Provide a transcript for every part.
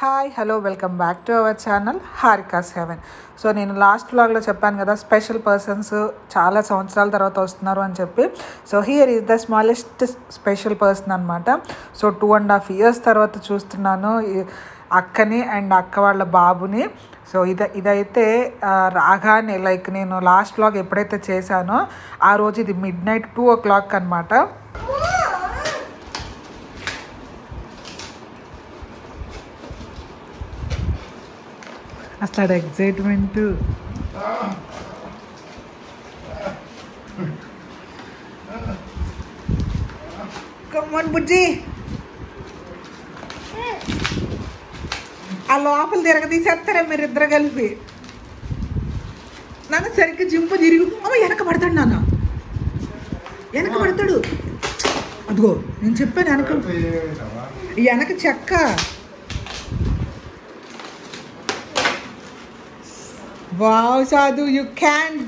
Hi hello welcome back to our channel Harika seven so నేను last వ్లాగ్లో చెప్పాను కదా స్పెషల్ పర్సన్స్ చాలా సంవత్సరాల తర్వాత వస్తున్నారు అని చెప్పి. So here is the smallest special person అనమాట so two and half years తర్వాత చూస్తున్నాను అక్కని అండ్ అక్క వాళ్ళ బాబుని. సో ఇద ఇదైతే రాగానే లైక్ నేను లాస్ట్ వ్లాగ్ ఎప్పుడైతే చేశానో ఆ రోజు ఇది midnight two o'clock అనమాట అసలు ఎగ్జైట్మెంట్ కమ్మన్ బుజ్జి. ఆ లోపల తిరగదీసేస్తారా మీరు ఇద్దరు కలిపి? నాన్న సరిగ్గా జింపు తిరిగి అమ్మ వెనక పడతాడు నాన్న. వెనక పడతాడు. అదిగో నేను చెప్పాను వెనక వెనక చెక్క. వావ్ సాధు యు క్యాన్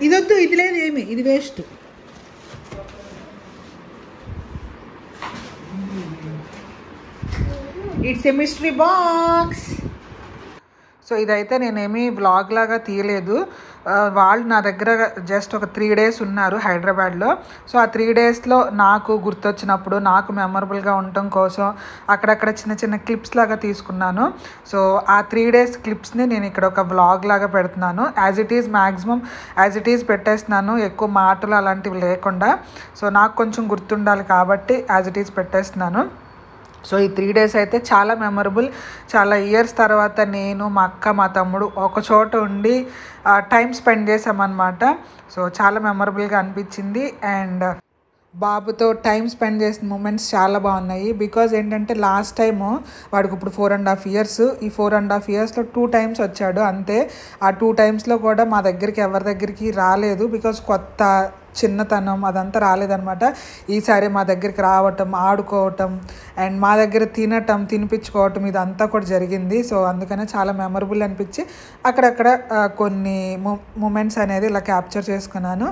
ఇదొద్దు ఇది లేదు ఏమి ఇది waste it's a mystery box so ఇదైతే నేనేమి వ్లాగ్ లాగా తీయలేదు. వాళ్ళు నా దగ్గర జస్ట్ ఒక త్రీ డేస్ ఉన్నారు హైదరాబాద్లో. సో ఆ త్రీ డేస్లో నాకు గుర్తొచ్చినప్పుడు నాకు మెమరబుల్గా ఉండటం కోసం అక్కడక్కడ చిన్న చిన్న క్లిప్స్ లాగా తీసుకున్నాను. సో ఆ త్రీ డేస్ క్లిప్స్ని నేను ఇక్కడ ఒక వ్లాగ్ లాగా పెడుతున్నాను. As it is maximum as it is పెట్టేస్తున్నాను. ఎక్కువ మాటలు అలాంటివి లేకుండా. సో నాకు కొంచెం గుర్తుండాలి కాబట్టి యాజ్ ఇట్ ఈజ్ పెట్టేస్తున్నాను. సో ఈ త్రీ డేస్ అయితే చాలా మెమరబుల్ చాలా ఇయర్స్ తర్వాత నేను మా అక్క మా తమ్ముడు ఒక చోట ఉండి టైం స్పెండ్ చేసామన్నమాట సో చాలా మెమరబుల్గా అనిపించింది. అండ్ uh, బాబుతో టైం స్పెండ్ చేసిన మూమెంట్స్ చాలా బాగున్నాయి. బికాజ్ ఏంటంటే లాస్ట్ టైము వాడికి ఇప్పుడు ఫోర్ అండ్ హాఫ్ ఇయర్స్ ఈ ఫోర్ అండ్ హాఫ్ ఇయర్స్లో టూ టైమ్స్ వచ్చాడు. అంతే. ఆ టూ టైమ్స్లో కూడా మా దగ్గరికి ఎవరి దగ్గరికి రాలేదు. బికాజ్ కొత్త చిన్నతనం అదంతా రాలేదనమాట ఈసారి మా దగ్గరికి రావటం ఆడుకోవటం అండ్ మా దగ్గర తినటం తినిపించుకోవటం ఇదంతా కూడా జరిగింది. సో అందుకనే చాలా మెమరబుల్ అనిపించి అక్కడక్కడ కొన్ని కొన్ని మూమెంట్స్ అనేది ఇలా క్యాప్చర్ చేసుకున్నాను.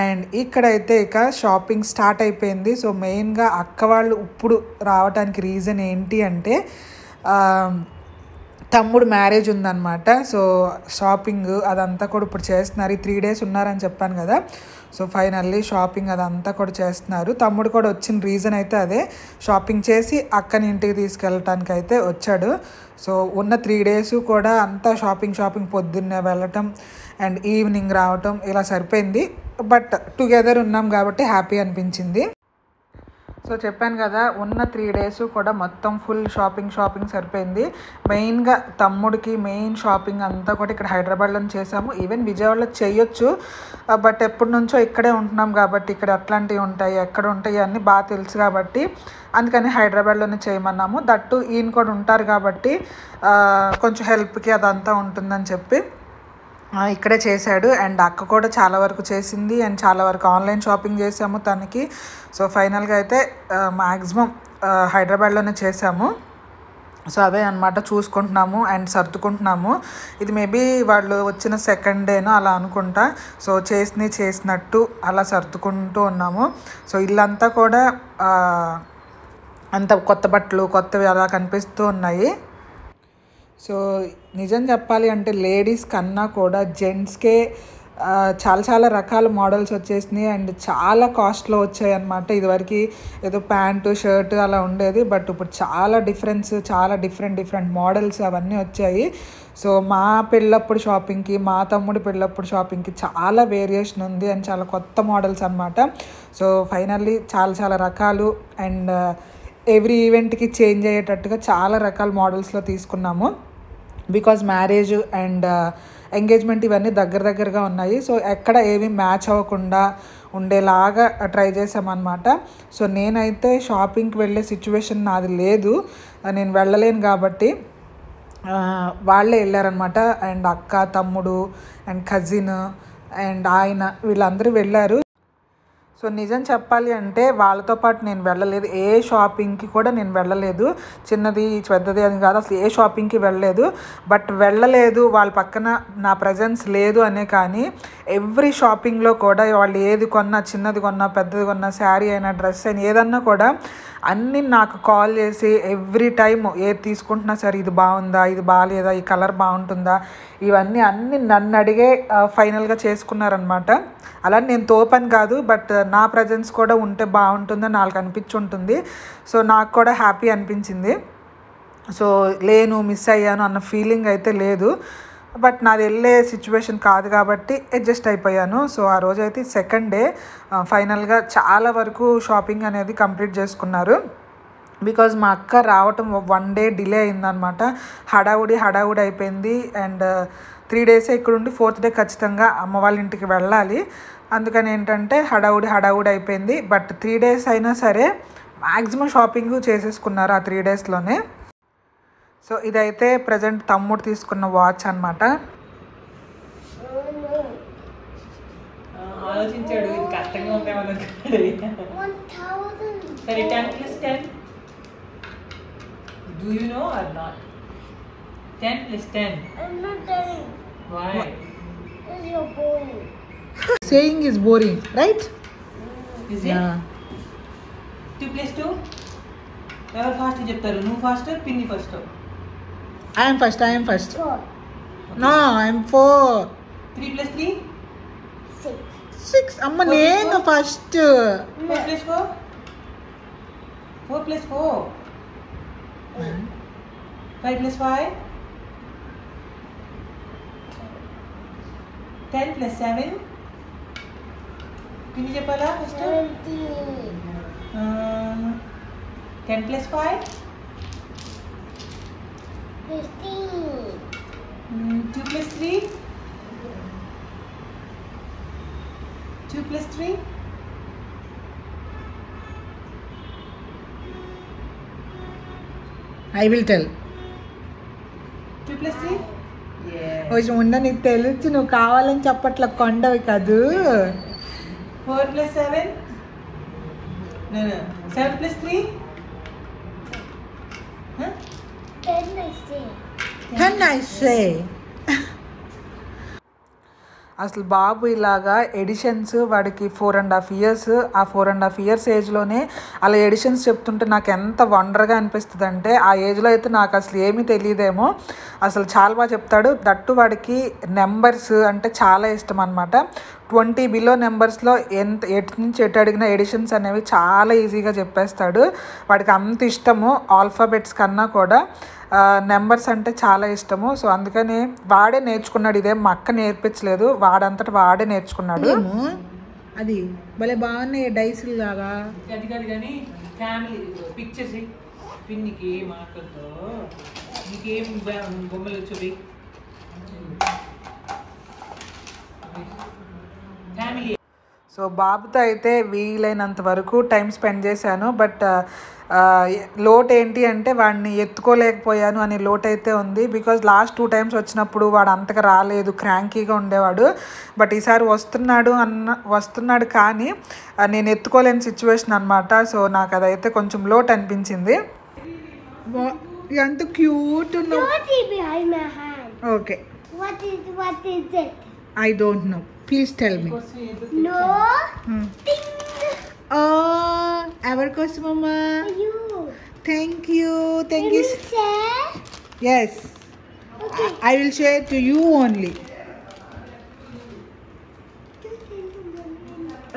అండ్ ఇక్కడైతే ఇక షాపింగ్ స్టార్ట్ అయిపోయింది. సో మెయిన్గా అక్క వాళ్ళు ఇప్పుడు రావడానికి రీజన్ ఏంటి అంటే తమ్ముడు మ్యారేజ్ ఉందన్నమాట. సో షాపింగ్ అదంతా కూడా ఇప్పుడు చేస్తున్నారు. ఈ త్రీ డేస్ ఉన్నారని చెప్పాను కదా. సో ఫైనల్లీ షాపింగ్ అదంతా కూడా చేస్తున్నారు. తమ్ముడు కూడా వచ్చిన రీజన్ అయితే అదే. షాపింగ్ చేసి అక్కని ఇంటికి తీసుకెళ్ళటానికి అయితే వచ్చాడు. సో ఉన్న త్రీ డేస్ కూడా అంతా షాపింగ్ షాపింగ్ పొద్దున్నే వెళ్ళటం అండ్ ఈవినింగ్ రావటం ఇలా సరిపోయింది. బట్ టుగెదర్ ఉన్నాం కాబట్టి హ్యాపీ అనిపించింది. సో చెప్పాను కదా ఉన్న త్రీ డేస్ కూడా మొత్తం ఫుల్ షాపింగ్ షాపింగ్ సరిపోయింది. మెయిన్గా తమ్ముడికి మెయిన్ షాపింగ్ అంతా కూడా ఇక్కడ హైదరాబాద్లో చేసాము ఈవెన్ విజయవాడలో చేయొచ్చు. బట్ ఎప్పటి నుంచో ఇక్కడే ఉంటున్నాం కాబట్టి ఇక్కడ అట్లాంటివి ఉంటాయి ఎక్కడ ఉంటాయి అన్నీ బాగా తెలుసు కాబట్టి అందుకని హైదరాబాద్లోనే చేయమన్నాము. దట్టు ఈయన కూడా ఉంటారు కాబట్టి కొంచెం హెల్ప్కి అదంతా ఉంటుందని చెప్పి. ఇక్కడే చేశాడు. అండ్ అక్క కూడా చాలా వరకు చేసింది. అండ్ చాలా వరకు ఆన్లైన్ షాపింగ్ చేసాము తనకి. సో ఫైనల్గా అయితే మ్యాక్సిమం హైదరాబాద్లోనే చేసాము సో అదే అనమాట చూసుకుంటున్నాము అండ్ సర్దుకుంటున్నాము. ఇది మేబీ వాళ్ళు వచ్చిన సెకండ్ డేనో అలా అనుకుంటా. సో చేసినవి చేసినట్టు అలా సర్దుకుంటూ ఉన్నాము. సో ఇల్లంతా కూడా అంత కొత్త బట్టలు కొత్తవి అలా కనిపిస్తూ ఉన్నాయి. సో నిజం చెప్పాలి అంటే లేడీస్ కన్నా కూడా జెంట్స్కే చాలా చాలా రకాల మోడల్స్ వచ్చేసినాయి అండ్ చాలా కాస్ట్లో వచ్చాయి అనమాట ఇదివరకు ఏదో ప్యాంటు షర్ట్ అలా ఉండేది బట్ ఇప్పుడు చాలా డిఫరెన్స్ చాలా డిఫరెంట్ డిఫరెంట్ మోడల్స్ అవన్నీ వచ్చాయి. సో మా పెళ్ళప్పుడు షాపింగ్కి మా తమ్ముడు పెళ్ళప్పుడు షాపింగ్కి చాలా వేరియేషన్ ఉంది అండ్ చాలా కొత్త మోడల్స్ అనమాట సో ఫైనల్లీ చాలా చాలా రకాలు అండ్ ఎవ్రీ ఈవెంట్కి చేంజ్ అయ్యేటట్టుగా చాలా రకాల మోడల్స్లో తీసుకున్నాము. బికాజ్ మ్యారేజ్ అండ్ ఎంగేజ్మెంట్ ఇవన్నీ దగ్గర దగ్గరగా ఉన్నాయి. సో ఎక్కడ ఏవి మ్యాచ్ అవ్వకుండా ఉండేలాగా ట్రై చేసామన్నమాట సో నేనైతే షాపింగ్కి వెళ్ళే సిచ్యువేషన్ నాది లేదు. నేను వెళ్ళలేను కాబట్టి వాళ్ళే వెళ్ళారనమాట అండ్ అక్క తమ్ముడు అండ్ కజిన్ అండ్ ఆయన వీళ్ళందరూ వెళ్ళారు. సో నిజం చెప్పాలి అంటే వాళ్ళతో పాటు నేను వెళ్ళలేదు. ఏ షాపింగ్కి కూడా నేను వెళ్ళలేదు. చిన్నది పెద్దది అని కాదు అసలు ఏ షాపింగ్కి వెళ్ళలేదు. బట్ వెళ్ళలేదు వాళ్ళ పక్కన నా ప్రజెన్స్ లేదు అనే కానీ ఎవ్రీ షాపింగ్లో కూడా వాళ్ళు ఏది కొన్నా చిన్నది కొన్నా పెద్దది కొన్నా శారీ అయినా డ్రెస్ అయినా ఏదన్నా కూడా అన్నీ నాకు కాల్ చేసి ఎవ్రీ టైం ఏది తీసుకుంటున్నా సరే ఇది బాగుందా ఇది బాగాలేదా ఈ కలర్ బాగుంటుందా ఇవన్నీ అన్నీ నన్ను అడిగే ఫైనల్గా చేసుకున్నారనమాట అలా నేను తోపని కాదు బట్ నా ప్రజెన్స్ కూడా ఉంటే బాగుంటుందని వాళ్ళకి అనిపించుంటుంది. సో నాకు కూడా హ్యాపీ అనిపించింది. సో లేను మిస్ అయ్యాను అన్న ఫీలింగ్ అయితే లేదు. బట్ నాది వెళ్ళే సిచ్యువేషన్ కాదు కాబట్టి అడ్జస్ట్ అయిపోయాను. సో ఆ రోజు అయితే సెకండ్ డే ఫైనల్గా చాలా వరకు షాపింగ్ అనేది కంప్లీట్ చేసుకున్నారు. బికాజ్ మా అక్క రావటం వన్ డే డిలే అయిందనమాట హడావుడి హడావుడి అయిపోయింది. అండ్ త్రీ డేసే ఇక్కడ ఉండి ఫోర్త్ డే ఖచ్చితంగా అమ్మ వాళ్ళ ఇంటికి వెళ్ళాలి. అందుకని ఏంటంటే హడావుడి హడావుడి అయిపోయింది. బట్ త్రీ డేస్ అయినా సరే మ్యాక్సిమం షాపింగ్ చేసేసుకున్నారు ఆ త్రీ డేస్లోనే సో ఇదైతే ప్రజెంట్ తమ్ముడు తీసుకున్న వాచ్ అనమాట ఆలోచించాడు ఇది కష్టంగా thousand. సరే ten plus ten do you know or not ten plus ten I'm not telling. Why This is your boy. Saying is boring right is two plus two ఎవరు fast చెప్తారు నువ్వు ఫాస్ట్ పిన్ని first I'm first I'm first Four. No I'm four three plus three Six. Six అమ్మ నేను first four plus four four plus four five plus five ten plus seven పిన్ని చెప్పాలా first Seventeen. Ten plus five Fifteen. Two plus three two plus three I will tell two plus three కొంచెం ఉండ నీకు తెలుసు నువ్వు కావాలని చెప్పట్ల కొండవి కాదు. Four plus seven seven plus three Ten I say. అసలు బాబు ఇలాగా ఎడిషన్స్ వాడికి ఫోర్ అండ్ హాఫ్ ఇయర్స్ ఆ ఫోర్ అండ్ హాఫ్ ఇయర్స్ ఏజ్లోనే అలా ఎడిషన్స్ చెప్తుంటే నాకు ఎంత వండర్గా అనిపిస్తుంది అంటే ఆ ఏజ్లో అయితే నాకు అసలు ఏమీ తెలియదేమో. అసలు చాలా బాగా చెప్తాడు. దట్టు వాడికి నెంబర్స్ అంటే చాలా ఇష్టం అనమాట ట్వంటీ బిలో నెంబర్స్లో ఎంత ఎటు నుంచి ఎటు అడిగిన ఎడిషన్స్ అనేవి చాలా ఈజీగా చెప్పేస్తాడు. వాడికి అంత ఇష్టము ఆల్ఫాబెట్స్ కన్నా కూడా. నెంబర్స్ అంటే చాలా ఇష్టము. సో అందుకని వాడే నేర్చుకున్నాడు. ఇదేం మా అక్క నేర్పించలేదు. వాడంతట వాడే నేర్చుకున్నాడు. అది భలే బాగున్నాయి డైస్ లాగా. అది కాదు కానీ ఫ్యామిలీ పిక్చర్స్ పిన్నికి మాటలతో నీకేం బొమ్మలు వచ్చి ఫ్యామిలీ సో బాబుతో అయితే వీలైనంత వరకు టైం స్పెండ్ చేశాను. బట్ లోట్ ఏంటి అంటే వాడిని ఎత్తుకోలేకపోయాను అనే లోట్ అయితే ఉంది. బికాజ్ లాస్ట్ టూ టైమ్స్ వచ్చినప్పుడు వాడు అంతగా రాలేదు క్రాంకీగా ఉండేవాడు. బట్ ఈసారి వస్తున్నాడు అన్న వస్తున్నాడు కానీ నేను ఎత్తుకోలేని సిచ్యువేషన్ అనమాట సో నాకు అదైతే కొంచెం లోట్ అనిపించింది. ఎంత cute? Okay? I don't know please tell me. ఎవరి కోసమమ్మా. Thank you thank you? Yes. I will share to you only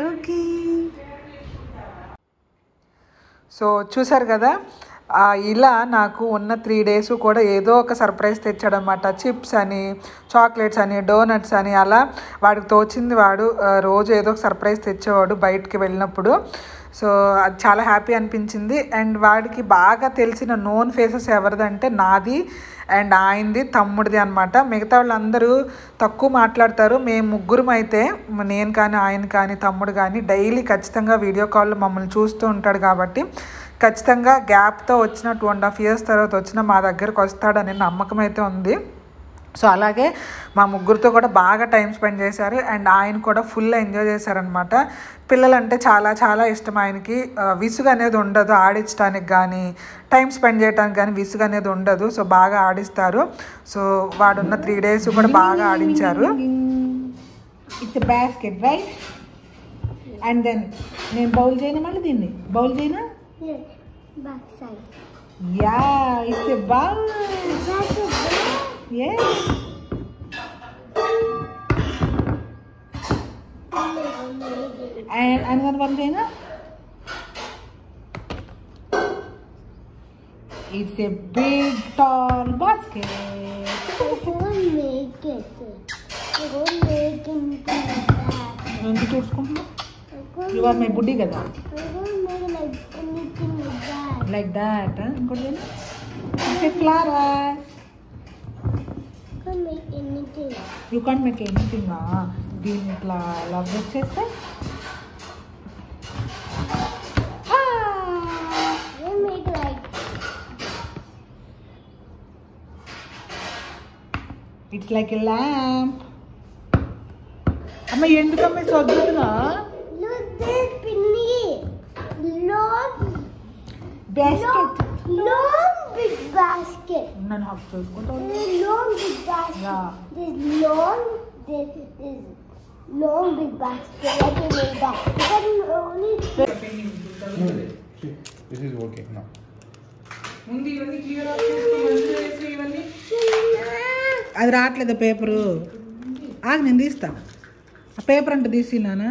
okay so చూసారు కదా? ఇలా నాకు ఉన్న త్రీ డేస్ కూడా ఏదో ఒక సర్ప్రైజ్ తెచ్చాడనమాట చిప్స్ అని చాక్లెట్స్ అని డోనట్స్ అని అలా వాడికి తోచింది వాడు. రోజు ఏదో ఒక సర్ప్రైజ్ తెచ్చేవాడు బయటికి వెళ్ళినప్పుడు. సో అది చాలా హ్యాపీ అనిపించింది. అండ్ వాడికి బాగా తెలిసిన నోన్ ఫేసెస్ ఎవరిదంటే నాది అండ్ ఆయనది తమ్ముడిది అనమాట మిగతా వాళ్ళందరూ తక్కువ మాట్లాడతారు. మేము ముగ్గురం అయితే నేను కానీ ఆయన కానీ తమ్ముడు కానీ డైలీ ఖచ్చితంగా వీడియో కాల్లో మమ్మల్ని చూస్తూ ఉంటాడు కాబట్టి ఖచ్చితంగా గ్యాప్తో వచ్చిన టూ అండ్ హాఫ్ ఇయర్స్ తర్వాత వచ్చిన మా దగ్గరకు వస్తాడనే నమ్మకం అయితే ఉంది. సో అలాగే మా ముగ్గురితో కూడా బాగా టైం స్పెండ్ చేశారు. అండ్ ఆయన కూడా ఫుల్ ఎంజాయ్ చేశారనమాట పిల్లలంటే చాలా చాలా ఇష్టం ఆయనకి. విసుగు అనేది ఉండదు ఆడించడానికి కానీ టైం స్పెండ్ చేయడానికి కానీ విసుగు అనేది ఉండదు. సో బాగా ఆడిస్తారు. సో వాడున్న త్రీ డేస్ కూడా బాగా ఆడించారు. It's basket right and then నేను బౌల్ చేయను మళ్ళీ దీన్ని? బౌల్ చేయనా? Yes. Back side. Yeah it's a bowl That's a ball. Yes. And another one, Jaina? It's a big, tall basket. I won't make it. I won't make it that. ఎందుకు చూసుకుంటున్నా I won't you are my బుడ్డి కదా I like that. Jaina? It's a flower. I can't make anything. You can't make anything దీన్ని ఇట్లా love చేస్తే make it's like a lamp అమ్మ ఎందుకమ్మ సర్దుతున్నా look this Pinny. Long, basket long, long big basket. నన్ను హక్ చేసుకుంటా This long big basket. Yeah. This long, this, this long big basket. I can make that. But only This is working now. ముందు ఇవన్నీ clear of చేసుకో ఇవన్నీ అది రావట్లేదు paper ఆగి నేను తీస్తా ఆ పేపర్ అంటే తీసి నాన్న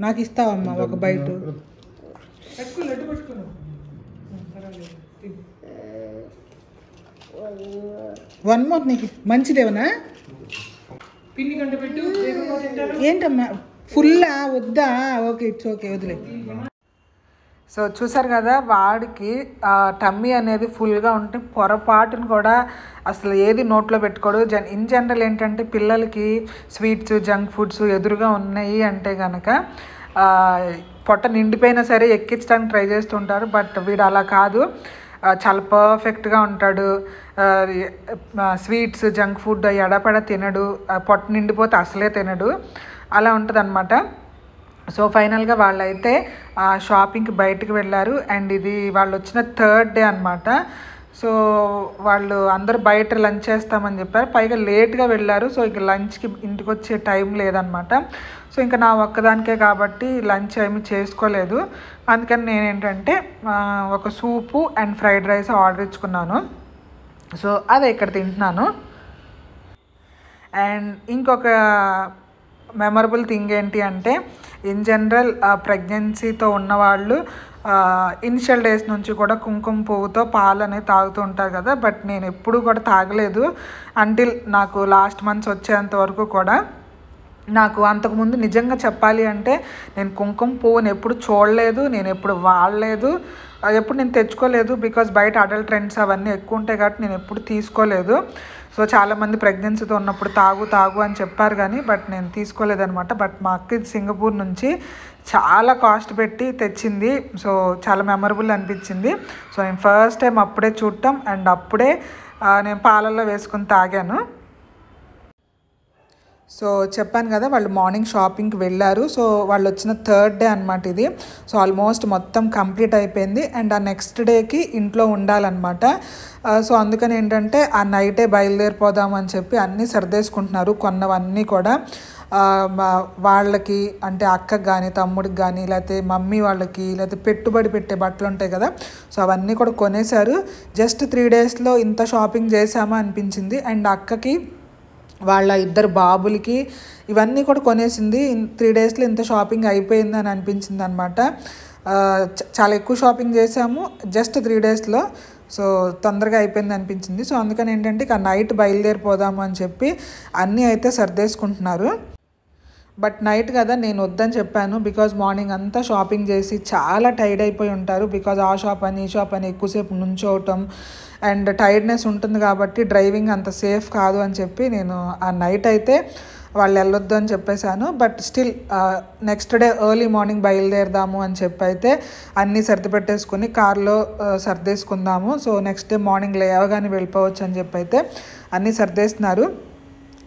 నాకు ఇస్తావమ్మా ఒక బయట. వన్ మోర్ నీకు. మంచిదేవనా? పిన్ని గంట పెట్టు ఏంటమ్మా? ఫుల్లా వద్దా? ఓకే ఇట్స్ ఓకే వదిలే. సో చూసారు కదా వాడికి టమ్మీ అనేది ఫుల్గా ఉంటే పొరపాటును కూడా అసలు ఏది నోట్లో పెట్టుకోడు. జన్ ఇన్ జనరల్ ఏంటంటే పిల్లలకి స్వీట్స్ జంక్ ఫుడ్స్ ఎదురుగా ఉన్నాయి అంటే కనుక పొట్ట నిండిపోయినా సరే ఎక్కించడానికి ట్రై చేస్తుంటారు బట్ వీడు అలా కాదు. చాలా పర్ఫెక్ట్గా ఉంటాడు. స్వీట్స్ జంక్ ఫుడ్ ఎడపడ తినడు. పొట్ట నిండిపోతే అసలే తినడు. అలా ఉంటుంది సో ఫైనల్గా వాళ్ళైతే ఆ, షాపింగ్కి బయటకు వెళ్ళారు అండ్ ఇది వాళ్ళు వచ్చిన థర్డ్ డే అనమాట సో వాళ్ళు అందరూ బయట లంచ్ చేస్తామని చెప్పారు. పైగా లేట్గా వెళ్ళారు. సో ఇక లంచ్కి ఇంటికి వచ్చే టైం లేదనమాట సో ఇంకా నా ఒక్కదానికే కాబట్టి లంచ్ ఏమి చేసుకోలేదు. అందుకని నేను ఏంటంటే ఒక soup and fried rice order ఇచ్చుకున్నాను. So అదే ఇక్కడ తింటున్నాను. అండ్ ఇంకొక మెమరబుల్ థింగ్ ఏంటి అంటే ఇన్ జనరల్ ప్రెగ్నెన్సీతో ఉన్నవాళ్ళు ఇనిషియల్ డేస్ నుంచి కూడా కుంకుమ పువ్వుతో పాలు అనేది తాగుతూ ఉంటారు కదా బట్ నేను ఎప్పుడూ కూడా తాగలేదు. అంటిల్ నాకు లాస్ట్ మంత్స్ వచ్చేంత వరకు కూడా నాకు అంతకుముందు నిజంగా చెప్పాలి అంటే నేను కుంకుమ పువ్వుని ఎప్పుడు చూడలేదు నేను ఎప్పుడు వాడలేదు ఎప్పుడు నేను తెచ్చుకోలేదు బికాజ్ బయట అడల్ట్ ట్రెండ్స్ అవన్నీ ఎక్కువ ఉంటాయి కాబట్టి నేను ఎప్పుడు తీసుకోలేదు. సో చాలామంది ప్రెగ్నెన్సీతో ఉన్నప్పుడు తాగు తాగు అని చెప్పారు కానీ బట్ నేను తీసుకోలేదనమాట బట్ మా అక్క సింగపూర్ నుంచి చాలా కాస్ట్ పెట్టి తెచ్చింది. సో చాలా మెమరబుల్ అనిపించింది. సో నేను ఫస్ట్ టైం అప్పుడే చూడటం అండ్ అప్పుడే నేను పాలల్లో వేసుకుని తాగాను. సో చెప్పాను కదా వాళ్ళు మార్నింగ్ షాపింగ్కి వెళ్ళారు. సో వాళ్ళు వచ్చిన థర్డ్ డే అనమాట ఇది. సో ఆల్మోస్ట్ మొత్తం కంప్లీట్ అయిపోయింది. అండ్ ఆ నెక్స్ట్ డేకి ఇంట్లో ఉండాలన్నమాట. సో అందుకని ఏంటంటే ఆ నైటే బయలుదేరిపోదాం అని చెప్పి అన్నీ సర్దేసుకుంటున్నారు కొన్నవన్నీ కూడా. మా- వాళ్ళకి అంటే అక్కకి కానీ తమ్ముడికి కానీ లేకపోతే మమ్మీ వాళ్ళకి లేకపోతే పెట్టుబడి పెట్టే బట్టలు ఉంటాయి కదా సో అవన్నీ కూడా కొనేశారు. జస్ట్ త్రీ డేస్లో ఇంత షాపింగ్ చేసామా అనిపించింది. అండ్ అక్కకి వాళ్ళ ఇద్దరు బాబులకి ఇవన్నీ కూడా కొనేసింది. త్రీ డేస్లో ఇంత షాపింగ్ అయిపోయింది అని అనిపించింది అనమాట చాలా ఎక్కువ షాపింగ్ చేసాము జస్ట్ త్రీ డేస్లో. సో తొందరగా అయిపోయింది అనిపించింది. సో అందుకని ఏంటంటే ఇక నైట్ బయలుదేరిపోదాము అని చెప్పి అన్నీ అయితే సర్దేసుకుంటున్నారు. బట్ నైట్ కదా నేను వద్దని చెప్పాను బికాజ్ మార్నింగ్ అంతా షాపింగ్ చేసి చాలా టైర్డ్ అయిపోయి ఉంటారు బికాజ్ ఆ షాప్ అని ఈ షాప్ అని ఎక్కువసేపు నుంచోవటం అండ్ టైర్డ్నెస్ ఉంటుంది కాబట్టి డ్రైవింగ్ అంత సేఫ్ కాదు అని చెప్పి నేను ఆ నైట్ అయితే వాళ్ళు వెళ్ళొద్దు అని చెప్పేశాను. But still next day early morning బయలుదేరదాము అని చెప్పి అయితే అన్నీ సర్ది పెట్టేసుకుని కార్లో సర్దేసుకుందాము. సో నెక్స్ట్ డే మార్నింగ్ లేవగానే వెళ్ళిపోవచ్చు అని చెప్పి అయితే అన్నీ సర్దేస్తున్నారు.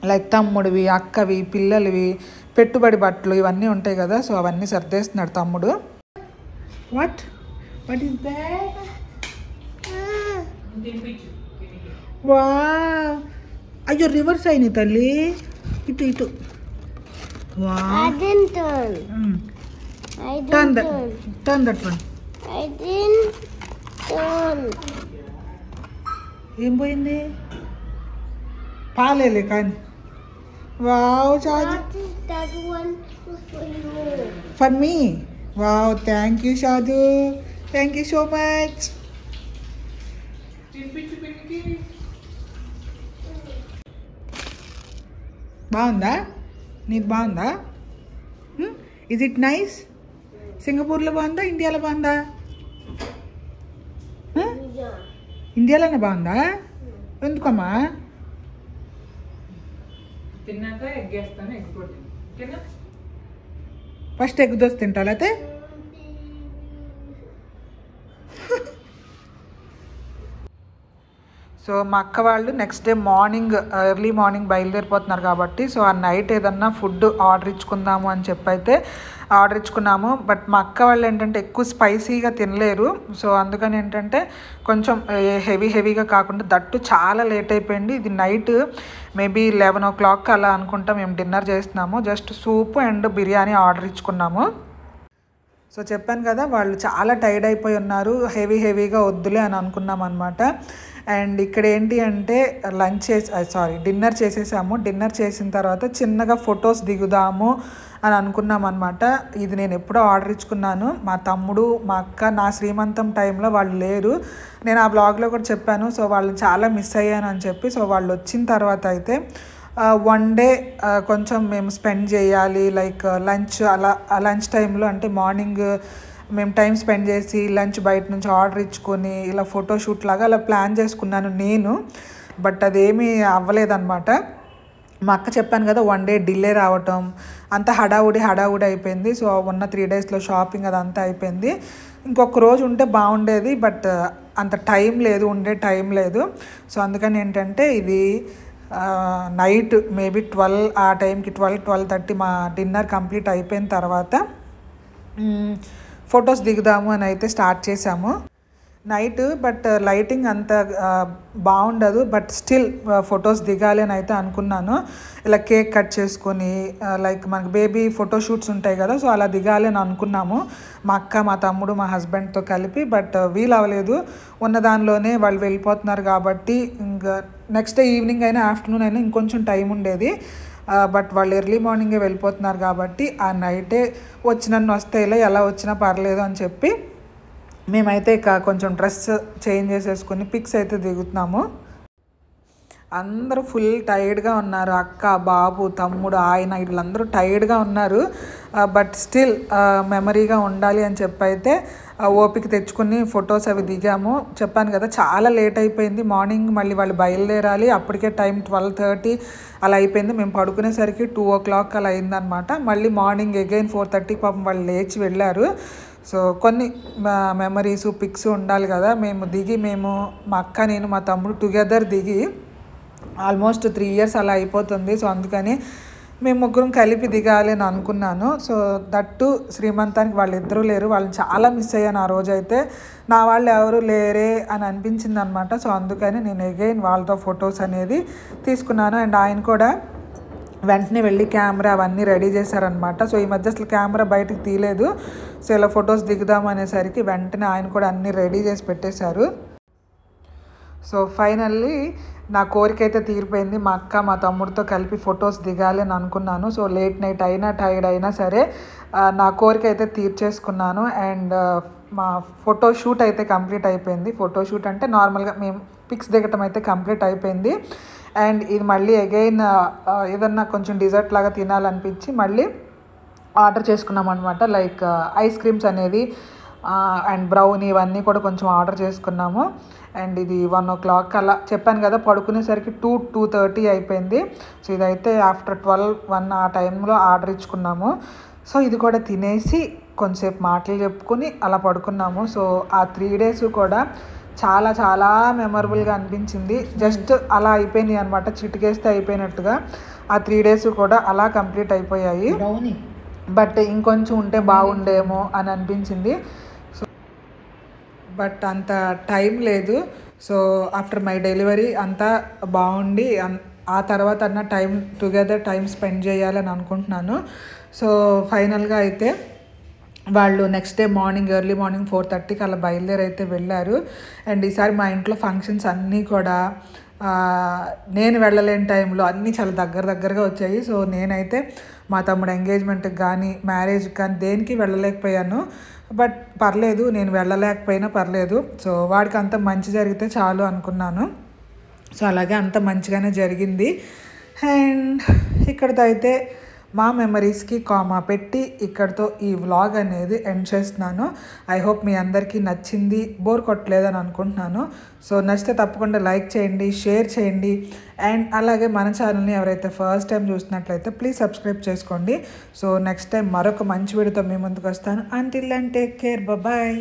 లైక్ తమ్ముడివి అక్కవి పిల్లలవి పెట్టుబడి బట్టలు ఇవన్నీ ఉంటాయి కదా సో అవన్నీ సర్దేస్తున్నాడు తమ్ముడు. What what is that. వా అయ్యో రివర్స్ అయినాయి తల్లి. ఇటు ఇటు. వా turn that. Turn one turn. ఏం పోయింది? పాలేలే కానీ. వావ్ చాలు That is that one was for you. For me wow thank you Shadu thank you so much తినిపించు పిన్నికి. బాగుందా నీకు బాగుందా ఇజ్ ఇట్ నైస్ సింగపూర్లో బాగుందా ఇండియాలో బాగుందా Huh? Yeah. ఇండియాలోనే బాగుందా ఎందుకమ్మా తిన్నాక ఎగ్గేస్తాను ఎగ్ కూడా ఓకేనా ఫస్ట్ ఎగ్ దోశ తింటాలి అయితే సో మా అక్క వాళ్ళు next day morning early morning బయలుదేరిపోతున్నారు కాబట్టి సో ఆ నైట్ ఏదన్నా ఫుడ్ ఆర్డర్ ఇచ్చుకుందాము అని చెప్పి అయితే ఆర్డర్ ఇచ్చుకున్నాము. బట్ మా అక్క వాళ్ళు ఏంటంటే ఎక్కువ స్పైసీగా తినలేరు. సో అందుకని ఏంటంటే కొంచెం హెవీ హెవీగా కాకుండా దట్టు చాలా లేట్ అయిపోయింది. ఇది night maybe eleven o'clock అలా అనుకుంటా మేము డిన్నర్ చేస్తున్నాము. Just soup and biryani order ఇచ్చుకున్నాము. So చెప్పాను కదా వాళ్ళు చాలా టైర్డ్ అయిపోయి ఉన్నారు. హెవీ హెవీగా వద్దులే అని అనుకున్నాం అనమాట అండ్ ఇక్కడ ఏంటి అంటే లంచ్ చేసి సారీ డిన్నర్ చేసేసాము. డిన్నర్ చేసిన తర్వాత చిన్నగా ఫొటోస్ దిగుదాము అని అనుకున్నాం అనమాట ఇది నేను ఎప్పుడో ఆర్డర్ ఇచ్చుకున్నాను. మా తమ్ముడు మా అక్క నా శ్రీమంతం టైంలో వాళ్ళు లేరు. నేను ఆ బ్లాగ్లో కూడా చెప్పాను సో వాళ్ళని చాలా మిస్ అయ్యాను అని చెప్పి. సో వాళ్ళు వచ్చిన తర్వాత అయితే వన్ డే కొంచెం మేము స్పెండ్ చేయాలి. లైక్ లంచ్ అలా లంచ్ టైంలో అంటే మార్నింగ్ మేము టైం స్పెండ్ చేసి లంచ్ బయట నుంచి ఆర్డర్ ఇచ్చుకొని ఇలా ఫోటోషూట్ లాగా అలా ప్లాన్ చేసుకున్నాను నేను. బట్ అదేమీ అవ్వలేదన్నమాట. మా అక్క చెప్పాను కదా వన్ డే డిలే రావటం అంతా హడావుడి హడావుడి అయిపోయింది. సో ఉన్న త్రీ డేస్లో షాపింగ్ అదంతా అయిపోయింది. ఇంకొక రోజు ఉంటే బాగుండేది బట్ అంత టైం లేదు ఉండే టైం లేదు. సో అందుకని ఏంటంటే ఇది నైట్ మేబీ ట్వెల్వ్ ఆ టైంకి ట్వెల్వ్ ట్వెల్వ్ థర్టీ మా డిన్నర్ కంప్లీట్ అయిపోయిన తర్వాత ఫొటోస్ దిగుదాము అని అయితే స్టార్ట్ చేసాము నైట్ బట్ లైటింగ్ అంత uh, బాగుండదు బట్ స్టిల్ uh, ఫొటోస్ దిగాలి అని అయితే అనుకున్నాను. ఇలా కేక్ కట్ చేసుకొని uh, లైక్ మనకు బేబీ ఫోటో షూట్స్ ఉంటాయి కదా సో అలా దిగాలి అని అనుకున్నాము. మా అక్క మా తమ్ముడు మా హస్బెండ్తో కలిపి బట్ వీలు అవ్వలేదు. ఉన్న దానిలోనే వాళ్ళు వెళ్ళిపోతున్నారు కాబట్టి ఇంకా నెక్స్ట్ డే ఈవినింగ్ అయినా ఆఫ్టర్నూన్ అయినా ఇంకొంచెం టైం ఉండేది. బట్ వాళ్ళు ఎర్లీ మార్నింగే వెళ్ళిపోతున్నారు కాబట్టి ఆ నైటే వచ్చి నన్ను వస్తే ఇలా ఎలా వచ్చినా పర్లేదు అని చెప్పి మేమైతే ఇక కొంచెం డ్రెస్ చేంజ్ చేసేసుకుని పిక్స్ అయితే దిగుతున్నాము. అందరూ ఫుల్ టైర్డ్గా ఉన్నారు. అక్క బాబు తమ్ముడు ఆయన వీళ్ళందరూ టైర్డ్గా ఉన్నారు. బట్ స్టిల్ మెమరీగా ఉండాలి అని చెప్పి అయితే ఓపిక తెచ్చుకుని ఫొటోస్ అవి దిగాము. చెప్పాను కదా చాలా లేట్ అయిపోయింది. మార్నింగ్ మళ్ళీ వాళ్ళు బయలుదేరాలి. అప్పటికే టైం ట్వెల్వ్ థర్టీ అలా అయిపోయింది. మేము పడుకునేసరికి టూ ఓ క్లాక్ అలా అయిందనమాట మళ్ళీ మార్నింగ్ అగైన్ ఫోర్ థర్టీకి పాపం వాళ్ళు లేచి వెళ్ళారు. సో కొన్ని మెమరీస్ పిక్స్ ఉండాలి కదా. మేము దిగి మేము మా అక్క నేను మా తమ్ముడు టుగెదర్ దిగి ఆల్మోస్ట్ త్రీ ఇయర్స్ అలా అయిపోతుంది. సో అందుకని మేము ముగ్గురం కలిపి దిగాలి అని అనుకున్నాను. సో దట్టు శ్రీమంతానికి వాళ్ళిద్దరూ లేరు. వాళ్ళని చాలా మిస్ అయ్యాను ఆ రోజు అయితే నా వాళ్ళు ఎవరు లేరే అని అనిపించింది అనమాట సో అందుకని నేను అగైన్ వాళ్ళతో ఫొటోస్ అనేది తీసుకున్నాను. అండ్ ఆయన కూడా వెంటనే వెళ్ళి కెమెరా అవన్నీ రెడీ చేశారనమాట. సో ఈ మధ్య అసలు కెమెరా బయటకు తీయలేదు. సో ఇలా ఫొటోస్ దిగుదాం అనేసరికి వెంటనే ఆయన కూడా అన్నీ రెడీ చేసి పెట్టేశారు. సో ఫైనల్లీ నా కోరిక అయితే తీరిపోయింది. మా అక్క మా తమ్ముడితో కలిపి ఫొటోస్ దిగాలి అని అనుకున్నాను. సో లేట్ నైట్ అయినా టైర్డ్ అయినా సరే నా కోరిక అయితే తీర్చేసుకున్నాను. అండ్ మా ఫోటో షూట్ అయితే కంప్లీట్ అయిపోయింది. ఫోటో షూట్ అంటే నార్మల్గా మేము పిక్స్ దిగటం అయితే కంప్లీట్ అయిపోయింది. అండ్ ఇది మళ్ళీ అగైన్ ఏదన్నా కొంచెం డిజర్ట్ లాగా తినాలనిపించి మళ్ళీ ఆర్డర్ చేసుకున్నాం అనమాట లైక్ ఐస్ క్రీమ్స్ అనేది అండ్ బ్రౌన్ ఇవన్నీ కూడా కొంచెం ఆర్డర్ చేసుకున్నాము. అండ్ ఇది వన్ ఓ క్లాక్ అలా చెప్పాను కదా పడుకునేసరికి టూ టూ థర్టీ అయిపోయింది. సో ఇదైతే ఆఫ్టర్ ట్వెల్వ్ వన్ ఆ టైంలో ఆర్డర్ ఇచ్చుకున్నాము. సో ఇది కూడా తినేసి కొంచెంసేపు మాటలు చెప్పుకొని అలా పడుకున్నాము. సో ఆ త్రీ డేస్ కూడా చాలా చాలా మెమరబుల్గా అనిపించింది. జస్ట్ అలా అయిపోయినాయి అనమాట చిటికేస్తే అయిపోయినట్టుగా. ఆ త్రీ డేస్ కూడా అలా కంప్లీట్ అయిపోయాయి. బట్ ఇంకొంచెం ఉంటే బాగుండేమో అని అనిపించింది. బట్ అంత టైం లేదు. సో ఆఫ్టర్ మై డెలివరీ అంతా బాగుండి అన్- ఆ తర్వాత అన్న టైం టుగెదర్ టైం స్పెండ్ చేయాలని అనుకుంటున్నాను. సో ఫైనల్గా అయితే వాళ్ళు next day morning early morning four థర్టీకి అలా బయలుదేరి అయితే వెళ్ళారు. అండ్ ఈసారి మా ఇంట్లో ఫంక్షన్స్ అన్నీ కూడా నేను వెళ్ళలేని టైంలో అన్నీ చాలా దగ్గర దగ్గరగా వచ్చాయి. సో నేనైతే మా తమ్ముడు ఎంగేజ్మెంట్కి కానీ మ్యారేజ్కి కానీ దేనికి వెళ్ళలేకపోయాను. బట్ పర్లేదు నేను వెళ్ళలేకపోయినా పర్లేదు. సో వాడికి అంత మంచి జరిగితే చాలు అనుకున్నాను. సో అలాగే అంత మంచిగానే జరిగింది. అండ్ ఇక్కడితో అయితే మా మెమరీస్కి కామా పెట్టి ఇక్కడితో ఈ వ్లాగ్ అనేది ఎండ్ చేస్తున్నాను. ఐ హోప్ మీ అందరికీ నచ్చింది బోర్ కొట్టలేదని అనుకుంటున్నాను. సో నచ్చితే తప్పకుండా లైక్ చేయండి షేర్ చేయండి. అండ్ అలాగే మన ఛానల్ని ఎవరైతే ఫస్ట్ టైం చూసినట్లయితే ప్లీజ్ సబ్స్క్రైబ్ చేసుకోండి. సో నెక్స్ట్ టైం మరొక మంచి వీడియోతో మీ ముందుకు వస్తాను. Until and take care bye